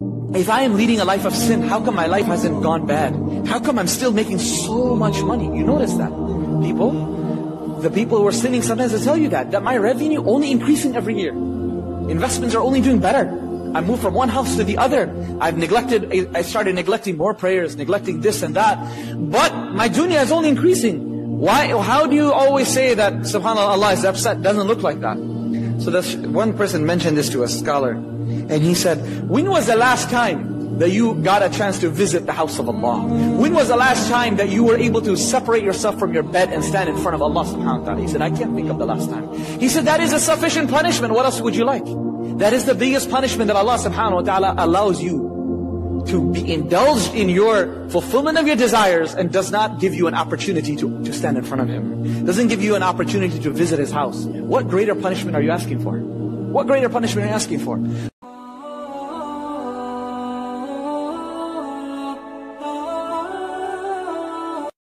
If I am leading a life of sin, how come my life hasn't gone bad? How come I'm still making so much money? You notice that? People, the people who are sinning sometimes they tell you that, that my revenue only increasing every year. Investments are only doing better. I moved from one house to the other. I've neglected, I started neglecting more prayers, neglecting this and that. But my dunya is only increasing. Why, how do you always say that, subhanAllah, Allah is upset? Doesn't look like that. So this, one person mentioned this to a scholar. And he said, when was the last time that you got a chance to visit the house of Allah? When was the last time that you were able to separate yourself from your bed and stand in front of Allah subhanahu wa ta'ala? He said, I can't think of the last time. He said, that is a sufficient punishment. What else would you like? That is the biggest punishment that Allah subhanahu wa ta'ala allows you to be indulged in your fulfillment of your desires and does not give you an opportunity to, to stand in front of Him. Doesn't give you an opportunity to visit His house. What greater punishment are you asking for? What greater punishment are you asking for?